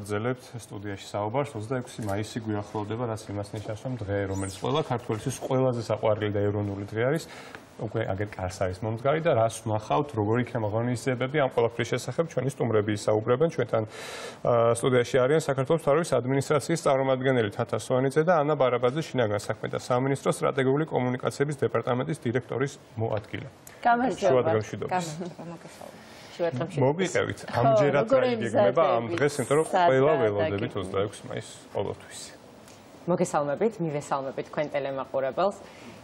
გრძელებთ სტუდიაში საუბარს. 26 მაისი გვიახლოვდება რაც იმას ნიშნავს რომ დღე რომელიც ყველა ქართველისთვის ყველაზე საყვარელი და ეროვნული დღე არის უკვე აგერ კარს არის მომდგარი და რას ვნახავთ როგორი იქნება ღონისძიებები ამ ყველაფრის შესახებ ჩვენი სტუმრები ისაუბრებენ ჩვენთან სტუდიაში არიან საქართველოს მთავრობის ადმინისტრაციის წარმომადგენელი თათა სვანიძე და ანა ბარაბაძე შინაგან საქმეთა სამინისტროს სტრატეგიული კომუნიკაციების დეპარტამენტის დირექტორის მოადგილე. გამარჯობა. გამარჯობა, მოგვიყევით ამჯერად გაიგეგმება ამ დღეს, იმიტომ რომ ყველა ველოდებით 26 მაისს ყოველთვის. მოგესალმებით, მივესალმებით თქვენ ტელემაყურებელს.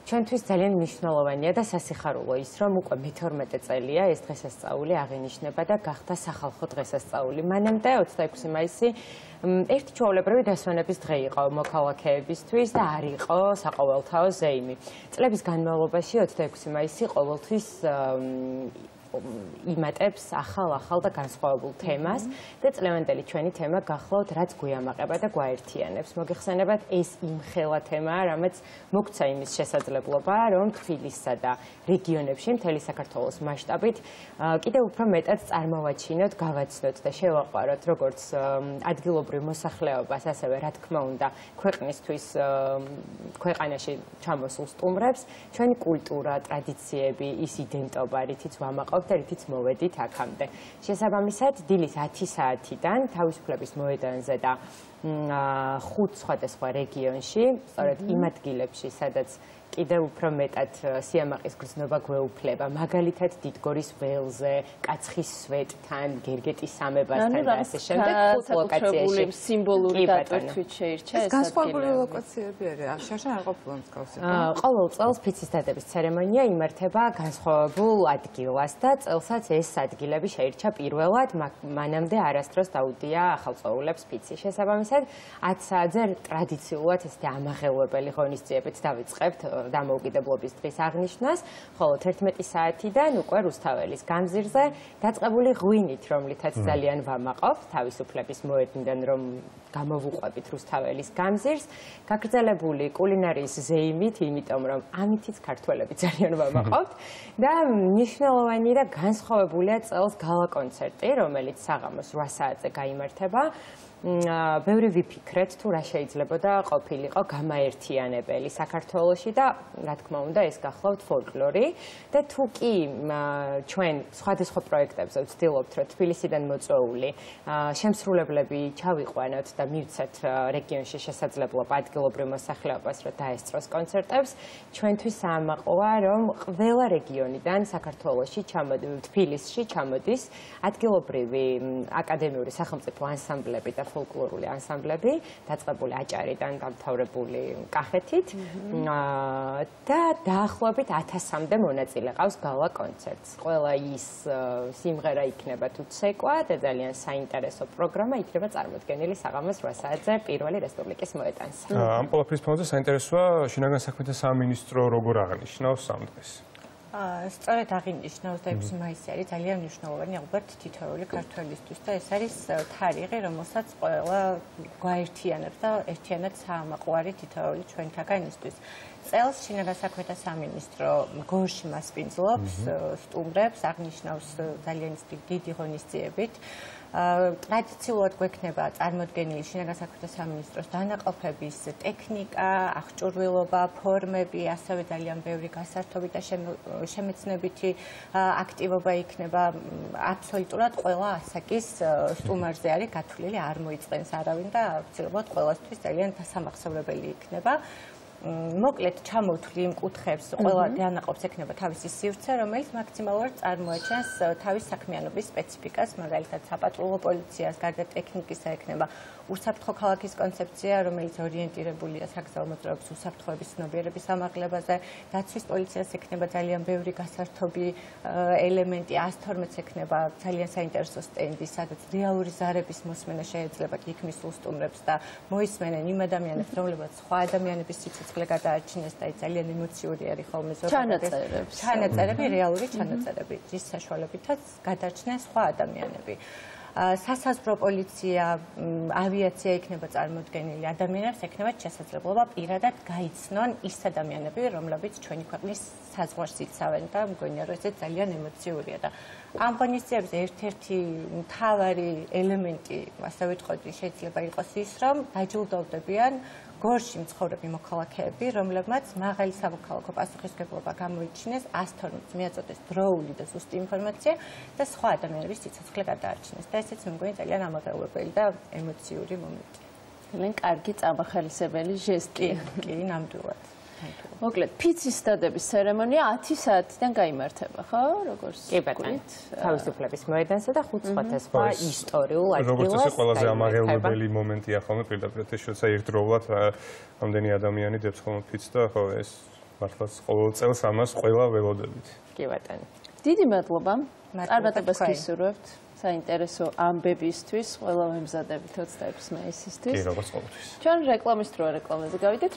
ჩვენთვის ძალიან მნიშვნელოვანია და სასიხარულო ის, რომ უკვე მე-12 წელია ეს დღესასწაული აღინიშნება და გახდა სახალხო დღესასწაული. მანამდე 26 მაისი ერთი ჩვეულებრივი დასვენების დღე იყო მოქალაქეებისთვის და არ იყო საყოველთაო ზეიმი. წლების განმავლობაში 26 მაისი ყოველთვის იმატებს ახალ-ახალ და განსხვავებულ თემას და წლევანდელი ჩვენი თემა გახლავთ რაც გვიამაყება და გვაერთიანებს. მოგეხსენებათ ეს იმ ხელა თემაა, რამაც მოგცა იმის შესაძლებლობა, რომ თბილისსა და რეგიონებში მთელი საქართველოს მასშტაბით კიდევ უფრო მეტად წარმოვაჩინოთ, გავაცნოთ და შევაყვაროთ როგორც ადგილობრივ მოსახლეობას, ასევე რა თქმა უნდა, ქვეყნისთვის ქვეყანაში ჩამოსულ სტუმრებს, ჩვენი კულტურა, ტრადიციები, ის იდენტობა, რითიც ვამაყობთ და რითიც მოვედით აქამდე. შესაბამისად, დილის 10 საათიდან თავისუფლების მოედანზე და ხუთ სხვადასხვა რეგიონში, სწორედ იმ ადგილებში, სადაც კიდევ უფრო მეტად სიამაყის გრძნობა გვეუფლება. მაგალითად, დიდგორის ველზე, კაცხის სვეტთან, გერგეტის სამებასთან და ასე შემდეგ ხუთ ლოკაციაში სიმბოლური დატვირთვით შეირჩა ეს ადგილი. განსხვავებული ლოკაციები არის. შაშა არ ყოფილა მსგავსი. ყოველ წელს ფიცის დადების ცერემონია იმართება განსხვავებულ ადგილას და წელსაც ეს ადგილები შეირჩა პირველად, მანამდე არასდროს დაუდია ახალწოულებს ფიცი. შესაბამისად, 10 საათზე ტრადიციულად ესეთი ამაღელვებელი ღონისძიებებით დავიწყებთ დამოუკიდებლობის დღის აღნიშვნას, ხოლო 11 საათიდან უკვე რუსთაველის განზირზე დაწყებული ღვინით, რომლითაც ძალიან ვამაყობ თავისუფლების მოედნიდან რომ გამოვუყვებით რუსთაველის განზირს, გაგრძელებული კულინარიის ზეიმით, იმიტომ რომ ამითიც ქართველები ძალიან ვამაყობთ. და მნიშვნელოვანი და განსხვავებულია წელს გალა კონცერტი, რომელიც საღამოს 8 საათზე გამართება. ბევრი ვიფიქრეთ თუ რა შეიძლება და ყოფილიყო გამაერთიანებელი საქართველოსი და რა თქმა უნდა ეს გახლავთ ფოლკლორი. და თუ კი ჩვენ სხვადასხვა პროექტებზე ვცდილობთ რომ თბილისიდან მოწვეული შემსრულებლები ჩავიყვანოთ და მივცეთ რეგიონში შესაძლებლობა ადგილობრივ მოსახლეობას რომ დაესწროს კონცერტებს ჩვენთვის ამაყოა რომ ყველა რეგიონიდან საქართველოსი ჩამოდი თბილისში ჩამოდის ადგილობრივი აკადემიური სახელმწიფო ანსამბლები და ფოლკლორული ანსამბლები, დაწყებული აჭარიდან დამთავრებული კახეთით და დაახლოებით 1000-მდე მონაწილე ყავს გალა კონცერტს. ყველა ის სიმღერა იქნება თუ ცეკვა და ძალიან საინტერესო პროგრამა იქნება წარმოდგენილი საღამოს 8 საათზე პირველი რესპუბლიკის მოედანზე. ამ ყოველფრის ფონზე საინტერესოა შინაგან საქმეთა სამინისტრო როგორ აღნიშნავს ამ დღეს. სწორედ აღინიშნა 26 მაისი არის ძალიან მნიშვნელოვანი ალბათ თითოეული ქართველისთვის და ეს არის თარიღი, რომელსაც ყველა გვაერთიანებს და ერთიანად საამაყვარი თითოეული ჩვენთაგანისთვის. წელს შინაგან საქმეთა სამინისტრო გორში მასპინძლობს სტუმრებს, აღნიშნავს ძალიან დიდი ღონისძიებით. ტრადიციულად გვექნება წარმოდგენილი შინაგან საქმეთა სამინისტროს დანაყოფების ტექნიკა, აღჭურვილობა, ფორმები, ასევე ძალიან ბევრი გასართობი და შემეცნებითი აქტივობა იქნება. აბსოლუტურად ყველა ასაკის სტუმარზე არის გათვლილი, არ მოიწყენს არავინ და ვცდილობთ ყველასთვის ძალიან დასამახსოვრებელი იქნება. მოკლედ ჩამოთვლი იმ კუთხეებს ყველა დანაყოფს ექნება თავისი სივრცე, რომელიც მაქსიმალურად წარმოაჩენს თავის საქმიანობის სპეციფიკას, მაგალითად საპატრულო პოლიციას, გარდა ტექნიკისა ექნება უსაფრთხო ქალაქის კონცეფცია, რომელიც ორიენტირებულია საგზაო მოძრაობის უსაფრთხოების ცნობიერების ამაღლებაზე, დაცვის პოლიციას ექნება ძალიან ბევრი გასართობი ელემენტი, 112-ს ექნება ძალიან საინტერესო სტენდი, სადაც რეალური ზარების მოსმენა შეიძლება იქ მისულ სტუმრებს და მოისმენენ იმ ადამიანებს, რომლებიც სხვა ადამიანების სიცოცხლე სიცოცხლე გადაარჩინეს და ის ძალიან ემოციური არის ხოლმე ჩანაწერები ჩანაწერები რეალური ჩანაწერები რის საშუალებითაც გადარჩნენ სხვა ადამიანები. სასაზღვრო პოლიცია, ავიაცია იქნება წარმოდგენილი, ადამიანებს ექნებათ შესაძლებლობა პირადად გაიცნონ ის ადამიანები, რომლებიც ჩვენი ქვეყნის საზღვარს იცავენ და მგონია რომ ეს ძალიან ემოციურია და ამ ღონისძიების ერთ-ერთი მთავარი ელემენტი, ასე ვიტყოდი, შეიძლება იყოს ის, რომ დაჯილდოვდებიან გორში მცხოვრები მოქალაქეები, რომლებმაც მაღალი სამოქალაქო პასუხისმგებლობა გამოიჩინეს, 112 მიაწოდეს დროული და ზუსტი ინფორმაცია და სხვა ადამიანების სიცოცხლე გადაარჩინეს. და ესეც მე მგონი ძალიან ამაღელვებელი და ემოციური მომენტი. ძალიან კარგი წამახალისებელი ჟესტი. კი, ნამდვილად. მოკლედ, ფიცის დადების ცერემონია 10 საათიდან გამართება, ხო? როგორც კი ბატონო. თავისუფლების მოედანსა და ხუთ სხვა ხო, ეს ისტორიულ როგორც ადგილას. ეს ყველაზე გაიმართება. ამაღელვებელი მომენტია ხოლმე პირდაპირ ეს შეცა ერთდროულად რა, ამდენი ადამიანი დებს ხოლმე ფიცს და ხო ეს მართლაც ყოველ წელს ამას ყველა ველოდებით. კი ბატონო. დიდი მადლობა. წარმატებას თქვენ. გისურვებთ. საინტერესო ამბებისთვის, ყველა მემზადებით 26 მაისისთვის. კი, როგორც ყოველთვის. ჩვენ რეკლამის დროა რეკლამაზე გავიდეთ.